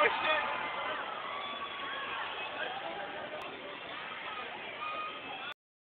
Oh, shit.